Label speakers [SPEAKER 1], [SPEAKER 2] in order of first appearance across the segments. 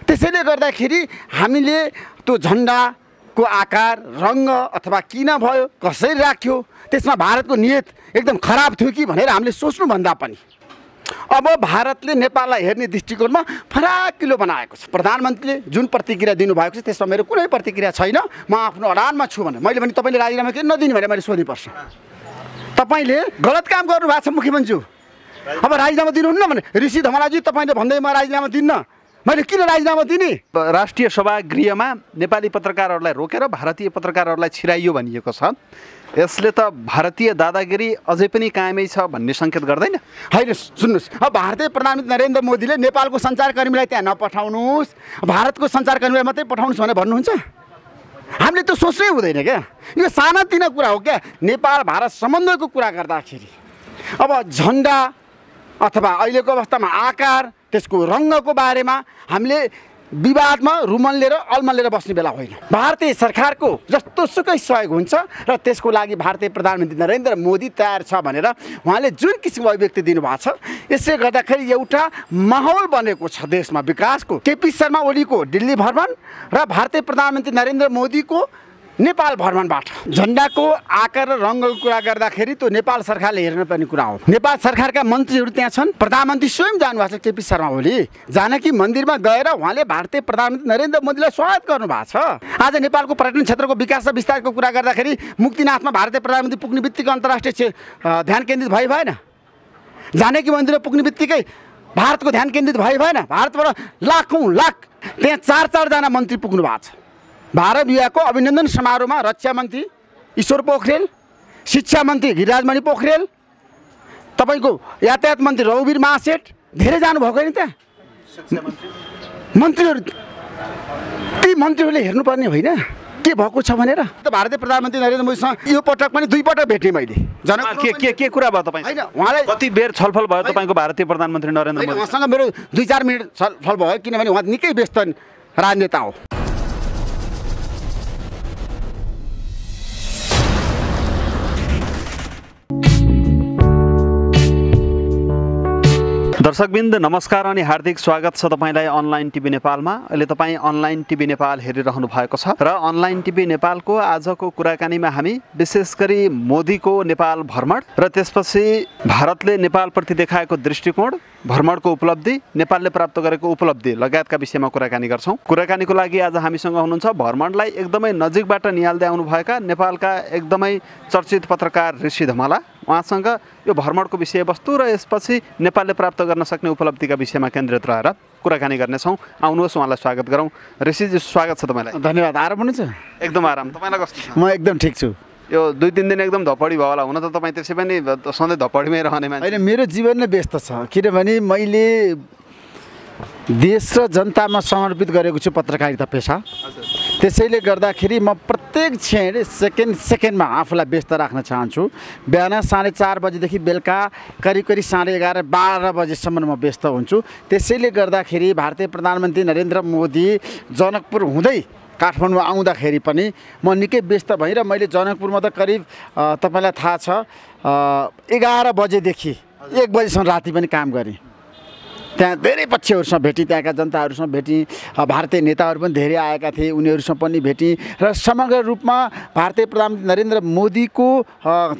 [SPEAKER 1] त्यसैले गर्दाखेरि हामीले त्यो झन्डाको आकार रङ्ग अथवा किन भयो कसरी राख्यो त्यसमा भारतको नियत एकदम खराब थियो कि भनेर हामीले सोच्नुभन्दा पनि अब भारतले नेपाललाई हेर्ने दृष्टिकोणमा फराकिलो बनाएको छ। प्रधानमन्त्रीले जुन प्रतिक्रिया दिनुभएको छ त्यसमा मेरो कुनै प्रतिक्रिया छैन। म आफ्नो अडानमा छु भने मैले भने तपाईँले राजीनामा किन नदिने भने मैले सोध्नुपर्छ तपाईँले गलत काम गर्नुभएको छ मुख्यमन्त्री अब राजीनामा दिनुहुन्न भने ऋषि धमलाजी तपाईँले भन्दै म राजीनामा दिन्न। मैले किन राजीनामा दिने?
[SPEAKER 2] राष्ट्रिय सभा गृहमा नेपाली पत्रकारहरूलाई रोकेर भारतीय पत्रकारहरूलाई छिराइयो भनिएको छ। यसले त भारतीय दादागिरी अझै पनि कायमै छ भन्ने सङ्केत गर्दैन।
[SPEAKER 1] होइन सुन्नुहोस्। अब भारतीय प्रधानमन्त्री नरेन्द्र मोदीले नेपालको सञ्चारकर्मीलाई त्यहाँ नपठाउनुहोस्। भारतको सञ्चारकर्मीलाई मात्रै पठाउनुहोस् भनेर भन्नुहुन्छ? हामीले त्यो सोच्नै हुँदैन क्या। यो सानातिना कुरा हो क्या नेपाल भारत सम्बन्धको कुरा गर्दाखेरि। अब झन्डा अथवा अहिलेको अवस्थामा आकार त्यसको रङ्गको बारेमा हामीले विवादमा अल्मन लिएर बस्ने बेला होइन। भारतीय सरकारको जस्तो सुकै सहयोग हुन्छ र त्यसको लागि भारतीय प्रधानमन्त्री नरेन्द्र मोदी तयार छ भनेर उहाँले जुन किसिमको अभिव्यक्ति दिनुभएको छ यसले गर्दाखेरि एउटा माहौल बनेको छ देशमा विकासको। केपी शर्मा ओलीको दिल्ली भ्रमण र भारतीय प्रधानमन्त्री नरेन्द्र मोदीको नेपाल भ्रमणबाट। झन्डाको आकार र रङ्गको कुरा गर्दाखेरि त्यो नेपाल सरकारले हेर्न पर्ने कुरा हो। नेपाल सरकारका मन्त्रीहरू त्यहाँ छन्। प्रधानमन्त्री स्वयं जानुभएको छ केपी शर्मा ओली। जानकी मन्दिरमा गएर उहाँले भारतीय प्रधानमन्त्री नरेन्द्र मोदीलाई स्वागत गर्नुभएको छ। आज नेपालको पर्यटन क्षेत्रको विकास र विस्तारको कुरा गर्दाखेरि मुक्तिनाथमा भारतीय प्रधानमन्त्री पुग्ने बित्तिकै अन्तर्राष्ट्रिय ध्यान केन्द्रित भयो भएन। जानकी मन्दिरमा पुग्ने बित्तिकै भारतको ध्यान केन्द्रित भयो भएन। भारतबाट लाखौँ लाख त्यहाँ चार चारजना मन्त्री पुग्नु भएको छ। भारत विवाहको अभिनन्दन समारोहमा रक्षा मन्त्री ईश्वर पोखरेल शिक्षा मन्त्री गिरिराजमणि पोखरेल तपाईँको यातायात मन्त्री रघुवीर महासेठ धेरै जानुभएको नि त्यहाँ? मन्त्रीहरू ती मन्त्रीहरूले हेर्नुपर्ने होइन। के भएको छ भनेर? त भारतीय प्रधानमन्त्री नरेन्द्र मोदीसँग यो पटक पनि दुई पटक भेटेँ मैले। जनकपुरमा
[SPEAKER 2] के के के कुरा भयो तपाईँ?
[SPEAKER 1] होइन उहाँलाई
[SPEAKER 2] कति बेर छलफल भयो तपाईँको भारतीय प्रधानमन्त्री नरेन्द्र मोदी?
[SPEAKER 1] उहाँसँग मेरो दुई चार मिनट छलफल भयो किनभने उहाँ निकै व्यस्त राजनेता हो।
[SPEAKER 2] दर्शकबिन्द नमस्कार अनि हार्दिक स्वागत छ तपाईँलाई अनलाइन टिभी नेपालमा। अहिले तपाईँ अनलाइन टिभी नेपाल हेरिरहनु भएको छ र अनलाइन टिभी नेपालको आजको कुराकानीमा हामी विशेष गरी मोदीको नेपाल भ्रमण र त्यसपछि भारतले नेपालप्रति देखाएको दृष्टिकोण भ्रमणको उपलब्धि नेपालले प्राप्त गरेको उपलब्धि लगायतका विषयमा कुराकानी गर्छौँ। कुराकानीको लागि आज हामीसँग हुनुहुन्छ भ्रमणलाई एकदमै नजिकबाट निहाल्दै आउनुभएका नेपालका एकदमै चर्चित पत्रकार ऋषि धमाला। उहाँसँग यो भ्रमणको विषयवस्तु र यसपछि नेपालले प्राप्त गर्न सक्ने उपलब्धिका विषयमा केन्द्रित रहेर कुराकानी गर्नेछौँ। आउनुहोस् उहाँलाई स्वागत गरौँ। ऋषिजी स्वागत छ तपाईँलाई।
[SPEAKER 1] धन्यवाद। आराम हुनुहुन्छ
[SPEAKER 2] एकदम आराम। तपाईँलाई कस्तो छ?
[SPEAKER 1] म एकदम ठिक छु।
[SPEAKER 2] यो दुई तिन दिन एकदम धपडी भयो होला। हुन त तपाईँ त्यसै पनि सधैँ धपडीमै रहने मान्छे।
[SPEAKER 1] होइन मेरो जीवन नै व्यस्त छ किनभने मैले देश र जनतामा समर्पित गरेको छु पत्रकारिता पेसा। त्यसैले गर्दाखेरि म प्रत्येक क्षण सेकेन्ड सेकेन्डमा आफूलाई व्यस्त राख्न चाहन्छु। बिहान साढे चार बजीदेखि बेलुका करिब करिब साढे एघार बाह्र बजीसम्म म व्यस्त हुन्छु। त्यसैले गर्दाखेरि भारतीय प्रधानमन्त्री नरेन्द्र मोदी जनकपुर हुँदै काठमाडौँ आउँदाखेरि पनि म निकै व्यस्त भएँ र मैले जनकपुरमा त करिब तपाईँलाई थाहा छ एघार बजेदेखि एक बजीसम्म राति पनि काम गरेँ। त्यहाँ धेरै पक्षहरूसँग भेटेँ त्यहाँका जनताहरूसँग भेटेँ भारतीय नेताहरू पनि धेरै आएका थिए उनीहरूसँग पनि भेटेँ र समग्र रूपमा भारतीय प्रधानमन्त्री नरेन्द्र मोदीको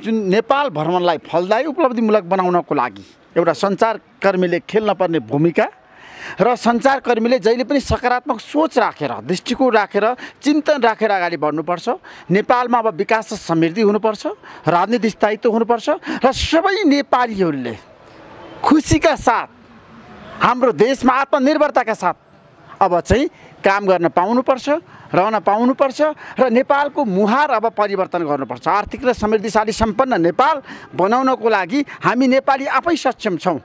[SPEAKER 1] जुन नेपाल भ्रमणलाई फलदायी उपलब्धिमूलक बनाउनको लागि एउटा सञ्चारकर्मीले खेल्न पर्ने भूमिका र सञ्चारकर्मीले जहिले पनि सकारात्मक सोच राखेर दृष्टिकोण राखेर चिन्तन राखेर अगाडि बढ्नुपर्छ। नेपालमा अब विकास र समृद्धि हुनुपर्छ राजनीतिक स्थायित्व हुनुपर्छ र सबै नेपालीहरूले खुसीका साथ हाम्रो देशमा आत्मनिर्भरताका साथ अब चाहिँ काम गर्न पाउनुपर्छ रहन पाउनुपर्छ र नेपालको मुहार अब परिवर्तन गर्नुपर्छ। आर्थिक र समृद्धिशाली सम्पन्न नेपाल बनाउनको लागि हामी नेपाली आफै सक्षम छौँ।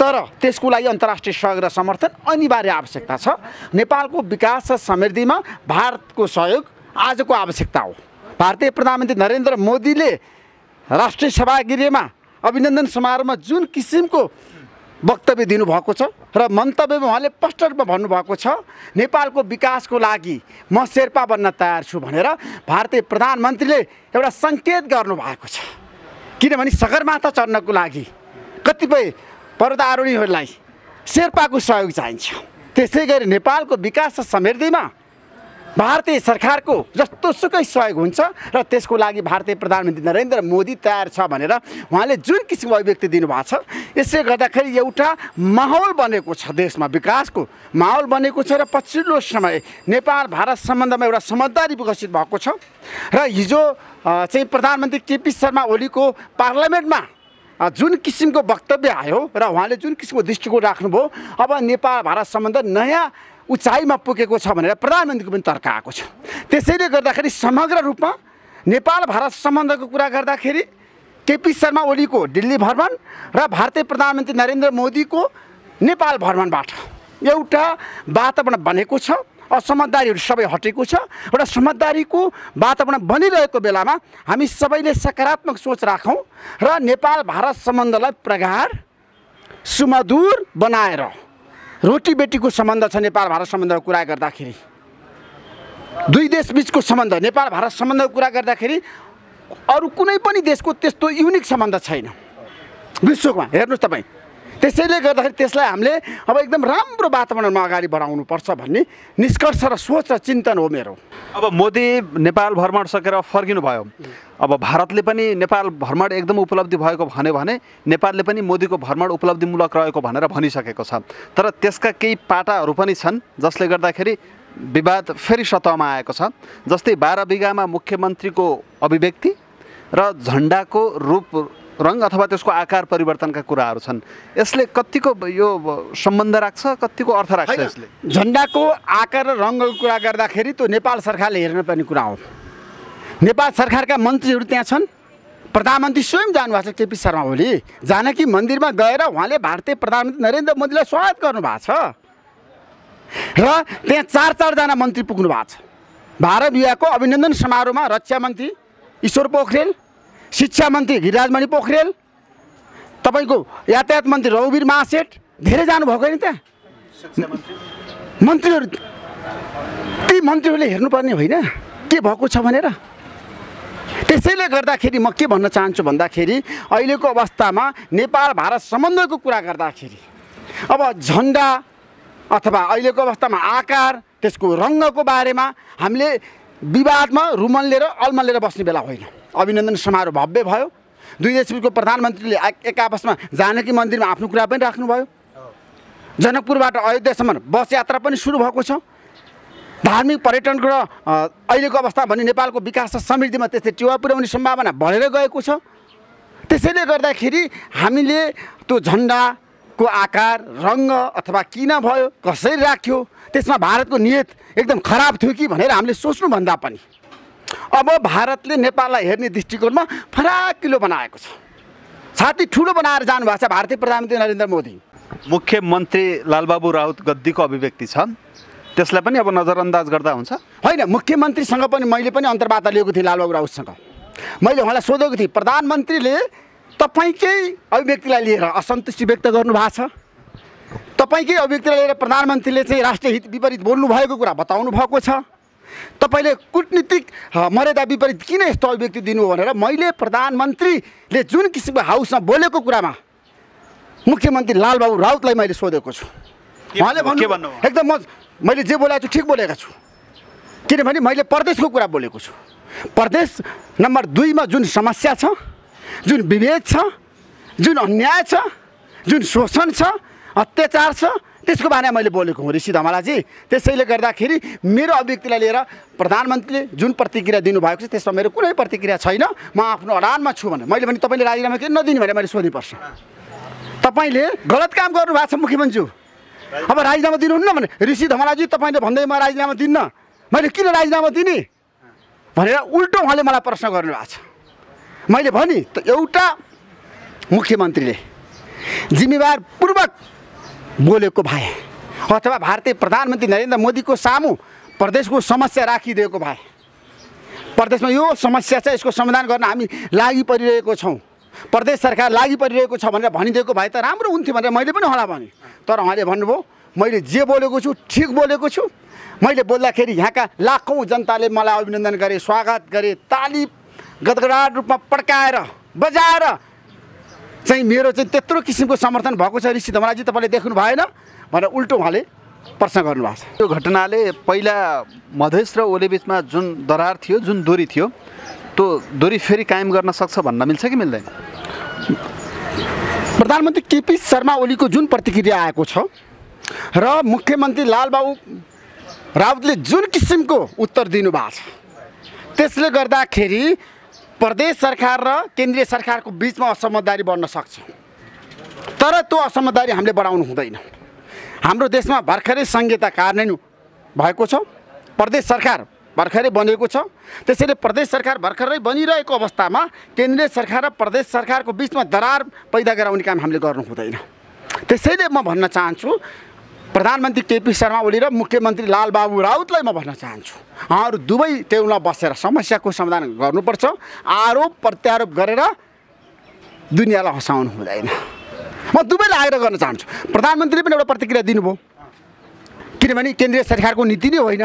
[SPEAKER 1] तर त्यसको लागि अन्तर्राष्ट्रिय सहयोग र समर्थन अनिवार्य आवश्यकता छ। नेपालको विकास र समृद्धिमा भारतको सहयोग आजको आवश्यकता हो। भारतीय प्रधानमन्त्री नरेन्द्र मोदीले राष्ट्रिय सभागृहमा अभिनन्दन समारोहमा जुन किसिमको वक्तव्य दिनुभएको छ र मन्तव्यमा उहाँले स्पष्ट रूपमा भन्नुभएको छ नेपालको विकासको लागि म शेर्पा बन्न तयार छु भनेर भारतीय प्रधानमन्त्रीले एउटा सङ्केत गर्नुभएको छ। किनभने सगरमाथा चढ्नको लागि कतिपय पर्वतारोहीहरूलाई शेर्पाको सहयोग चाहिन्छ। त्यसै गरी नेपालको विकास र समृद्धिमा भारतीय सरकारको जस्तो सुकै सहयोग हुन्छ र त्यसको लागि भारतीय प्रधानमन्त्री नरेन्द्र मोदी तयार छ भनेर उहाँले जुन किसिमको अभिव्यक्ति दिनुभएको छ यसले गर्दाखेरि एउटा माहौल बनेको छ देशमा विकासको माहौल बनेको छ र पछिल्लो समय नेपाल भारत सम्बन्धमा एउटा समझदारी विकसित भएको छ। र हिजो चाहिँ प्रधानमन्त्री केपी शर्मा ओलीको पार्लियामेन्टमा जुन किसिमको वक्तव्य आयो र उहाँले जुन किसिमको दृष्टिकोण राख्नुभयो अब नेपाल भारत सम्बन्ध नयाँ उचाइमा पुगेको छ भनेर प्रधानमन्त्रीको पनि तर्क आएको छ त्यसैले गर्दाखेरि समग्र रूपमा नेपाल भारत सम्बन्धको कुरा गर्दाखेरि केपी शर्मा ओलीको दिल्ली भ्रमण र भारतीय प्रधानमन्त्री नरेन्द्र मोदीको नेपाल भ्रमणबाट एउटा वातावरण बनेको छ असमझदारीहरू सबै हटेको छ एउटा समझदारीको वातावरण बनिरहेको बेलामा हामी सबैले सकारात्मक सोच राखौँ र नेपाल भारत सम्बन्धलाई प्रगाढ सुमधुर बनाएर रोटी बेटीको सम्बन्ध छ नेपाल भारत सम्बन्धको कुरा गर्दाखेरि दुई देश बिचको सम्बन्ध नेपाल भारत सम्बन्धको कुरा गर्दाखेरि अरू कुनै पनि देशको त्यस्तो युनिक सम्बन्ध छैन। विश्वमा हेर्नुहोस् तपाईँ। त्यसैले गर्दाखेरि त्यसलाई हामीले अब एकदम राम्रो वातावरणमा अगाडि बढाउनुपर्छ भन्ने निष्कर्ष र सोच र चिन्तन हो मेरो।
[SPEAKER 2] अब मोदी नेपाल भ्रमण सकेर फर्किनु भयो। अब भारतले पनि नेपाल भ्रमण एकदम उपलब्धि भएको भन्यो भने नेपालले पनि मोदीको भ्रमण उपलब्धिमूलक रहेको भनेर भनिसकेको छ। तर त्यसका केही पाटाहरू पनि छन् जसले गर्दाखेरि विवाद फेरि सतहमा आएको छ। जस्तै बाह्र बिघामा मुख्यमन्त्रीको अभिव्यक्ति र झन्डाको रूप रङ अथवा त्यसको आकार परिवर्तनका कुराहरू छन्। यसले कतिको यो सम्बन्ध राख्छ कतिको अर्थ राख्छ यसले?
[SPEAKER 1] झन्डाको आकार र रङ्गको कुरा गर्दाखेरि त्यो नेपाल सरकारले हेर्न पर्ने कुरा हो। नेपाल सरकारका मन्त्रीहरू त्यहाँ छन्। प्रधानमन्त्री स्वयं जानुभएको छ केपी शर्मा ओली। जानकी मन्दिरमा गएर उहाँले भारतीय प्रधानमन्त्री नरेन्द्र मोदीलाई स्वागत गर्नुभएको छ। र त्यहाँ चार चारजना मन्त्री पुग्नु भएको छ। भारत विवाहको अभिनन्दन समारोहमा रक्षा मन्त्री ईश्वर पोखरेल शिक्षा मन्त्री गिरिराजमणि पोखरेल तपाईँको यातायात मन्त्री रघुवीर महासेठ धेरै जानुभएको नि त्यहाँ। मन्त्रीहरू ती मन्त्रीहरूले हेर्नुपर्ने होइन के भएको छ भनेर। त्यसैले गर्दाखेरि म के भन्न चाहन्छु भन्दाखेरि अहिलेको अवस्थामा नेपाल भारत सम्बन्धको कुरा गर्दाखेरि अब झन्डा अथवा अहिलेको अवस्थामा आकार त्यसको रङ्गको बारेमा हामीले विवादमा रुमन लिएर अलमन लिएर बस्ने बेला होइन। अभिनन्दन समारोह भव्य भयो। दुई देशबिचको प्रधानमन्त्रीले एक- आपसमा जानकी मन्दिरमा आफ्नो कुरा पनि राख्नुभयो। जनकपुरबाट अयोध्यासम्म बस यात्रा पनि सुरु भएको छ। धार्मिक पर्यटनको र अहिलेको अवस्था भने नेपालको विकास र समृद्धिमा त्यस्तै टेवा पुर्याउने सम्भावना बढेर गएको छ। त्यसैले गर्दाखेरि हामीले त्यो झन्डाको आकार रङ्ग अथवा किन भयो कसरी राख्यो त्यसमा भारतको नियत एकदम खराब थियो कि भनेर हामीले सोच्नुभन्दा पनि। अब भारतले नेपाललाई हेर्ने दृष्टिकोणमा फराकिलो बनाएको छ। छाती ठुलो बनाएर जानुभएको छ भारतीय प्रधानमन्त्री नरेन्द्र मोदी।
[SPEAKER 2] मुख्यमन्त्री लालबाबु राउत गद्दीको अभिव्यक्ति छ। त्यसलाई पनि अब नजरअन्दाज गर्दा हुन्छ।
[SPEAKER 1] होइन मुख्यमन्त्रीसँग पनि मैले पनि अन्तर्वार्ता लिएको थिएँ लालबाबु राउतसँग। मैले उहाँलाई सोधेको थिएँ प्रधानमन्त्रीले तपाईँकै अभिव्यक्तिलाई लिएर असन्तुष्टि व्यक्त गर्नुभएको छ? तपाईँकै अभिव्यक्तिलाई लिएर प्रधानमन्त्रीले चाहिँ राष्ट्रिय हित विपरीत बोल्नु भएको कुरा बताउनु भएको छ? तपाईँले कुटनीतिक मर्यादा विपरीत किन यस्तो अभिव्यक्ति दिनु भनेर मैले प्रधानमन्त्रीले जुन किसिमको हाउसमा बोलेको कुरामा मुख्यमन्त्री लालबाबु राउतलाई मैले सोधेको छु। उहाँले
[SPEAKER 2] भन्नु-?
[SPEAKER 1] एकदम म मैले जे बोलेको छु ठिक बोलेको छु। किनभने मैले प्रदेशको कुरा बोलेको छु। प्रदेश नम्बर दुईमा जुन समस्या छ जुन विभेद छ जुन अन्याय छ जुन शोषण छ अत्याचार छ त्यसको बारेमा मैले बोलेको हुँ ऋषि धमलाजी। त्यसैले गर्दाखेरि मेरो अभिव्यक्तिलाई लिएर प्रधानमन्त्रीले जुन प्रतिक्रिया दिनुभएको छ त्यसमा मेरो कुनै प्रतिक्रिया छैन। म आफ्नो अडानमा छु भने मैले भने तपाईँले राजीनामा किन नदिने भने मैले सोध्नुपर्छ तपाईँले गलत काम गर्नुभएको छ मुख्यमन्त्री अब राजीनामा दिनुहुन्न भने ऋषि धमलाजी तपाईँले भन्दै म राजीनामा दिन्न। मैले किन राजीनामा दिने? भनेर उल्टो उहाँले मलाई प्रश्न गर्नुभएको छ। मैले भने एउटा मुख्यमन्त्रीले जिम्मेवारपूर्वक बोलेको भए अथवा भारतीय प्रधानमन्त्री नरेन्द्र मोदीको सामु प्रदेशको समस्या राखिदिएको भए प्रदेशमा यो समस्या छ यसको समाधान गर्न हामी लागि परिरहेको छौँ। प्रदेश सरकार लागि परिरहेको छ भनेर भनिदिएको भए त राम्रो हुन्थ्यो भनेर मैले पनि होला भने। तर उहाँले भन्नुभयो मैले जे बोलेको छु ठिक बोलेको छु। मैले बोल्दाखेरि यहाँका लाखौँ जनताले मलाई अभिनन्दन गरे स्वागत गरे ताली गदगडाट रूपमा पड्काएर बजाएर चाहिँ मेरो चाहिँ त्यत्रो किसिमको समर्थन भएको छ ऋषि धमलाजी तपाईँले देख्नु भएन भनेर उल्टो उहाँले प्रश्न गर्नुभएको छ।
[SPEAKER 2] यो घटनाले पहिला मधेस र ओले बिचमा जुन दरार थियो जुन दोरी थियो त्यो दोरी फेरि कायम गर्न सक्छ भन्न मिल्छ कि मिल्दैन?
[SPEAKER 1] प्रधानमन्त्री केपी शर्मा ओलीको जुन प्रतिक्रिया आएको छ र मुख्यमन्त्री लालबाबु राउतले जुन किसिमको उत्तर दिनुभएको छ त्यसले गर्दाखेरि प्रदेश सरकार र केन्द्रीय सरकारको बिचमा असमझदारी बढ्न सक्छ। तर त्यो असमझदारी हामीले बढाउनु हुँदैन। हाम्रो देशमा भर्खरै संहिता कार्यान्वयन भएको छ। प्रदेश सरकार भर्खरै बनेको छ। त्यसैले प्रदेश सरकार भर्खरै बनिरहेको अवस्थामा केन्द्रीय सरकार र प्रदेश सरकारको बिचमा दरार पैदा गराउने काम हामीले गर्नु हुँदैन। त्यसैले म भन्न चाहन्छु प्रधानमन्त्री केपी शर्मा ओली र मुख्यमन्त्री लालबाबु राउतलाई म भन्न चाहन्छु। उहाँहरू दुवै टेबलमा बसेर समस्याको समाधान गर्नुपर्छ। आरोप प्रत्यारोप गरेर दुनियाँलाई हँसाउनु हुँदैन। म दुवैलाई आग्रह गर्न चाहन्छु। प्रधानमन्त्रीले पनि एउटा प्रतिक्रिया दिनुभयो। किनभने केन्द्रीय सरकारको नीति नै होइन।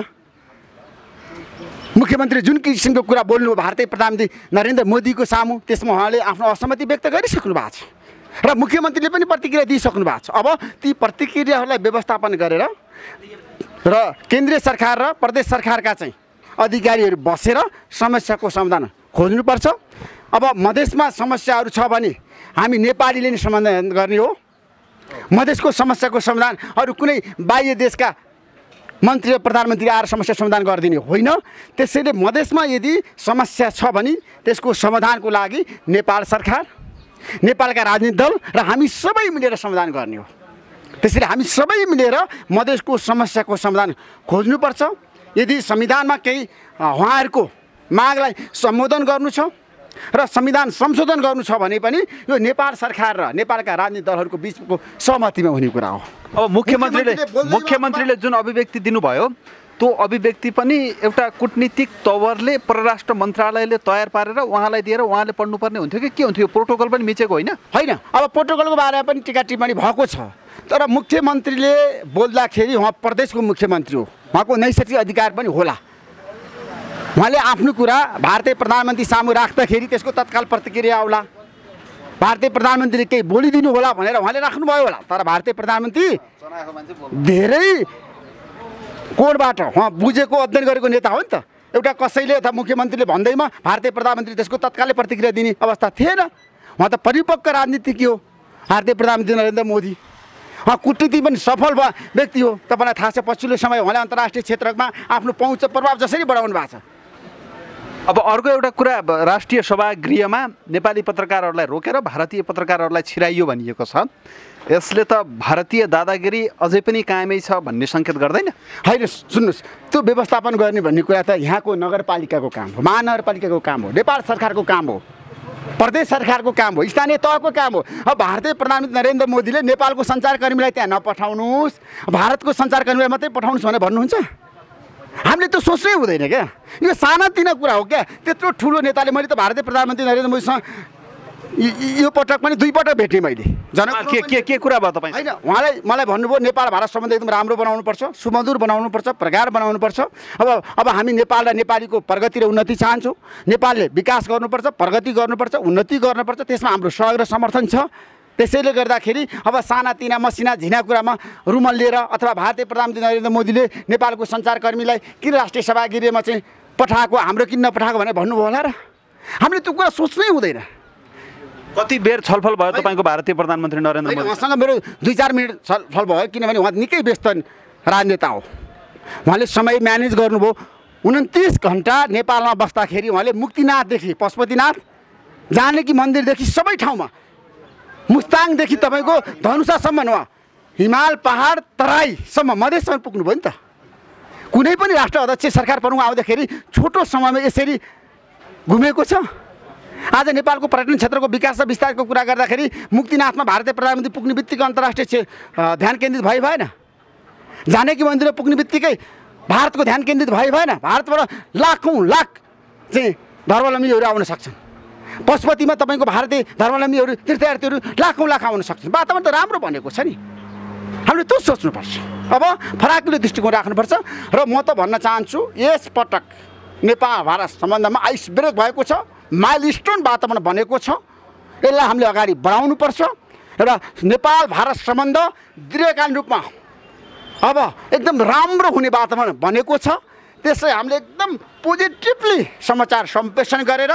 [SPEAKER 1] मुख्यमन्त्री जुन किसिमको कुरा बोल्नुभयो भारतीय प्रधानमन्त्री नरेन्द्र मोदीको सामु त्यसमा उहाँले आफ्नो असहमति व्यक्त गरिसक्नु भएको छ। र मुख्यमन्त्रीले पनि प्रतिक्रिया दिइसक्नु भएको छ। अब ती प्रतिक्रियाहरूलाई व्यवस्थापन गरेर र केन्द्रीय सरकार र प्रदेश सरकारका चाहिँ अधिकारीहरू बसेर समस्याको समाधान खोज्नुपर्छ। अब मधेसमा समस्याहरू छ भने हामी नेपालीले नै समाधान गर्ने हो। मधेसको समस्याको समाधान अरू कुनै बाह्य देशका मन्त्री र प्रधानमन्त्री आएर समस्या समाधान गरिदिने होइन। त्यसैले मधेसमा यदि समस्या छ भने त्यसको समाधानको लागि नेपाल सरकार नेपालका राजनीतिक दल र हामी सबै मिलेर समाधान गर्ने हो। त्यसैले हामी सबै मिलेर मधेसको समस्याको समाधान खोज्नुपर्छ। यदि संविधानमा केही उहाँहरूको मागलाई सम्बोधन गर्नु छ र संविधान संशोधन गर्नु छ भने पनि यो नेपाल सरकार र नेपालका राजनीतिक दलहरूको बिचको सहमतिमा हुने कुरा हो।
[SPEAKER 2] अब मुख्यमन्त्रीले
[SPEAKER 1] मुख्यमन्त्रीले
[SPEAKER 2] जुन अभिव्यक्ति दिनुभयो त्यो अभिव्यक्ति पनि एउटा कूटनीतिक तवरले परराष्ट्र मन्त्रालयले तयार पारेर उहाँलाई दिएर उहाँले पढ्नुपर्ने हुन्थ्यो कि के हुन्थ्यो? प्रोटोकल पनि मिचेको होइन?
[SPEAKER 1] होइन। अब प्रोटोकलको बारेमा पनि टिका टिप्पणी भएको छ। तर मुख्यमन्त्रीले बोल्दाखेरि उहाँ प्रदेशको मुख्यमन्त्री हो। उहाँको नैसर्गिक अधिकार पनि होला। उहाँले आफ्नो कुरा भारतीय प्रधानमन्त्री सामु राख्दाखेरि त्यसको तत्काल प्रतिक्रिया आउला भारतीय प्रधानमन्त्रीले केही बोलिदिनु होला भनेर उहाँले राख्नुभयो होला। तर भारतीय प्रधानमन्त्री धेरै कोडबाट उहाँ बुझेको अध्ययन गरेको नेता हो नि त। एउटा कसैले अथवा मुख्यमन्त्रीले भन्दैमा भारतीय प्रधानमन्त्री त्यसको तत्कालै प्रतिक्रिया दिने अवस्था थिएन। उहाँ त परिपक्व राजनीतिज्ञ हो भारतीय प्रधानमन्त्री नरेन्द्र मोदी। उहाँ कूटनीति पनि सफल व्यक्ति हो। तपाईँलाई थाहा छ पछिल्लो समय उहाँले अन्तर्राष्ट्रिय क्षेत्रमा आफ्नो पहुँच प्रभाव जसरी बढाउनु भएको छ।
[SPEAKER 2] अब अर्को एउटा कुरा राष्ट्रिय सभागृहमा नेपाली पत्रकारहरूलाई रोकेर भारतीय पत्रकारहरूलाई छिराइयो भनिएको छ। यसले त भारतीय दादागिरी अझै पनि कायमै छ भन्ने सङ्केत गर्दैन।
[SPEAKER 1] होइन सुन्नुहोस् त्यो व्यवस्थापन गर्ने भन्ने कुरा त यहाँको नगरपालिकाको काम हो महानगरपालिकाको काम हो नेपाल सरकारको काम हो प्रदेश सरकारको काम हो स्थानीय तहको काम हो। अब भारतीय प्रधानमन्त्री नरेन्द्र मोदीले नेपालको सञ्चारकर्मीलाई त्यहाँ नपठाउनुहोस् भारतको सञ्चारकर्मीलाई मात्रै पठाउनुहोस् भनेर भन्नुहुन्छ। हामीले त्यो सोच्नै हुँदैन क्या। यो सानातिना कुरा हो क्या। त्यत्रो ठुलो नेताले मैले त भारतीय प्रधानमन्त्री नरेन्द्र मोदीसँग यो- पटक पनि दुई पटक भेटेँ मैले। जनकपुरमा
[SPEAKER 2] के के के कुरा भयो तपाईँ?
[SPEAKER 1] होइन उहाँलाई मलाई भन्नुभयो नेपाल भारत सम्बन्ध एकदम राम्रो बनाउनुपर्छ सुमधुर बनाउनुपर्छ प्रगाढ बनाउनुपर्छ। अब अब हामी नेपाल र नेपालीको प्रगति र उन्नति चाहन्छौँ। नेपालले विकास गर्नुपर्छ प्रगति गर्नुपर्छ उन्नति गर्नुपर्छ त्यसमा हाम्रो सहयोग र समर्थन छ। त्यसैले गर्दाखेरि अब सानातिना मसिना झिना कुरामा रुमल लिएर अथवा भारतीय प्रधानमन्त्री नरेन्द्र मोदीले नेपालको सञ्चारकर्मीलाई किन राष्ट्रिय सभागृहमा चाहिँ पठाएको हाम्रो किन नपठाएको भनेर भन्नुभयो होला र। हामीले त्यो कुरा सोच्नै हुँदैन।
[SPEAKER 2] कति बेर छलफल भयो तपाईँको भारतीय प्रधानमन्त्री नरेन्द्र मोदी?
[SPEAKER 1] उहाँसँग मेरो दुई चार मिनट छलफल भयो किनभने उहाँ निकै व्यस्त राजनेता हो। उहाँले समय म्यानेज गर्नुभयो। उन्तिस घन्टा नेपालमा बस्दाखेरि उहाँले मुक्तिनाथदेखि पशुपतिनाथ जानकी मन्दिरदेखि सबै ठाउँमा मुस्ताङदेखि तपाईँको धनुषासम्म उहाँ हिमाल पहाड तराईसम्म मधेससम्म पुग्नुभयो नि त। कुनै पनि राष्ट्र अध्यक्ष सरकार प्रमुख आउँदाखेरि छोटो समयमा यसरी घुमेको छ। आज नेपालको पर्यटन क्षेत्रको विकास र विस्तारको कुरा गर्दाखेरि मुक्तिनाथमा भारतीय प्रधानमन्त्री पुग्ने बित्तिकै अन्तर्राष्ट्रिय ध्यान केन्द्रित भइ भएन। जानकी मन्दिरमा पुग्ने बित्तिकै भारतको ध्यान केन्द्रित भइ भएन। भारतबाट लाखौँ लाख चाहिँ धर्मावलम्बीहरू आउन सक्छन्। पशुपतिमा तपाईँको भारतीय धर्मावलम्बीहरू तीर्थयात्रीहरू लाखौँ लाख आउन सक्छन्। वातावरण त राम्रो बनेको छ नि। हामीले त्यो सोच्नुपर्छ। अब फराकिलो दृष्टिकोण राख्नुपर्छ र म त भन्न चाहन्छु यस पटक नेपाल भारत सम्बन्धमा आइस ब्रेक भएको छ माइल स्टोन वातावरण बनेको छ। यसलाई हामीले अगाडि बढाउनुपर्छ र नेपाल भारत सम्बन्ध दीर्घकालीन रूपमा अब एकदम राम्रो हुने वातावरण बनेको छ। त्यसलाई हामीले एकदम पोजिटिभली समाचार सम्प्रेषण गरेर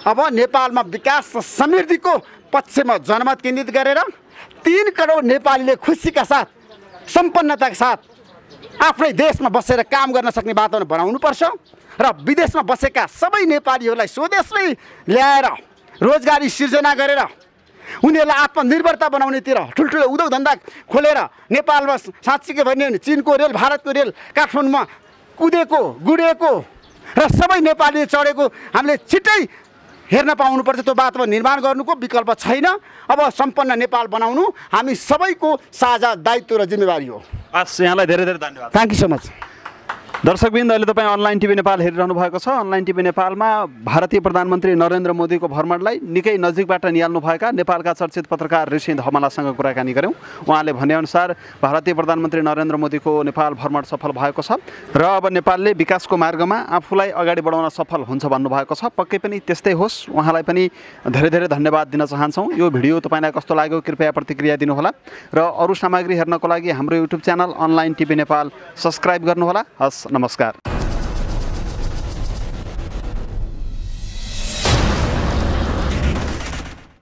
[SPEAKER 1] अब नेपालमा विकास र समृद्धिको पक्षमा जनमत केन्द्रित गरेर तिन करोड नेपालीले खुसीका साथ सम्पन्नताका साथ आफ्नै देशमा बसेर काम गर्न सक्ने वातावरण बनाउनुपर्छ र विदेशमा बसेका सबै नेपालीहरूलाई स्वदेशमै ल्याएर रोजगारी सिर्जना गरेर उनीहरूलाई आत्मनिर्भरता बनाउनेतिर ठुल्ठुलो उद्योग धन्दा खोलेर नेपालमा साँच्चीकै भन्यो भने चिनको रेल भारतको रेल काठमाडौँमा कुदेको गुडेको र सबै नेपालीले चढेको हामीले छिट्टै हेर्न पाउनुपर्छ त्यो वातावरण निर्माण गर्नुको विकल्प छैन। अब सम्पन्न नेपाल बनाउनु हामी सबैको साझा दायित्व र जिम्मेवारी हो।
[SPEAKER 2] हस् यहाँलाई धेरै धेरै धन्यवाद।
[SPEAKER 1] थ्याङ्क यू सो मच
[SPEAKER 2] दर्शकबिन्द अहिले तपाईँ अनलाइन टिभी नेपाल हेरिरहनु भएको छ। अनलाइन टिभी नेपालमा भारतीय प्रधानमन्त्री नरेन्द्र मोदीको भ्रमणलाई निकै नजिकबाट निहाल्नुभएका नेपालका चर्चित पत्रकार ऋषिन्द हमालासँग कुराकानी गऱ्यौँ। उहाँले भनेअनुसार भारतीय प्रधानमन्त्री नरेन्द्र मोदीको नेपाल भ्रमण सफल भएको छ र अब नेपालले विकासको मार्गमा आफूलाई अगाडि बढाउन सफल हुन्छ भन्नुभएको छ। पक्कै पनि त्यस्तै होस्। उहाँलाई पनि धेरै धेरै धन्यवाद दिन चाहन्छौँ। यो भिडियो तपाईँलाई कस्तो लाग्यो कृपया प्रतिक्रिया दिनुहोला र अरू सामग्री हेर्नको लागि हाम्रो YouTube channel online TV Nepal subscribe गर्नुहोला। हस् नमस्कार।